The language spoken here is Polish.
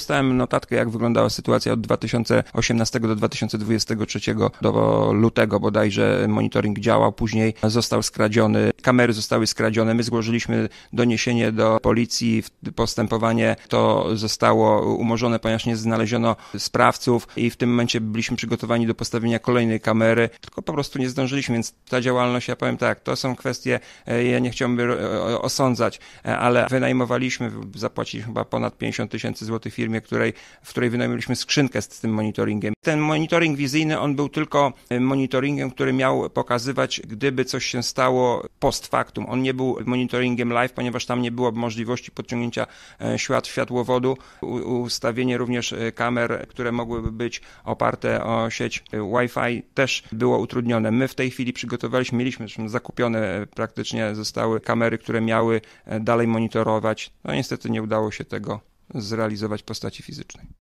Dostałem notatkę, jak wyglądała sytuacja od 2018 do 2023 do lutego bodajże monitoring działał, później został skradziony, kamery zostały skradzione. My złożyliśmy doniesienie do policji, postępowanie to zostało umorzone, ponieważ nie znaleziono sprawców i w tym momencie byliśmy przygotowani do postawienia kolejnej kamery, tylko po prostu nie zdążyliśmy, więc ta działalność, ja powiem tak, to są kwestie, e, ja nie chciałbym e, osądzać, e, ale wynajmowaliśmy, zapłaciliśmy chyba ponad 50 tysięcy złotych firmie, której, w której wynajmowaliśmy skrzynkę z tym monitoringiem. Ten monitoring wizyjny, on był tylko monitoringiem, który miał pokazywać, gdyby coś się stało post factum. On nie był monitoringiem live, ponieważ tam nie było możliwości podciągnięcia świat, światłowodu, ustawienie również kamer, które mogłyby być oparte o sieć Wi-Fi też było utrudnione. My w tej chwili przygotowaliśmy, mieliśmy zakupione praktycznie zostały kamery, które miały dalej monitorować. No niestety nie udało się tego zrealizować postaci fizycznej.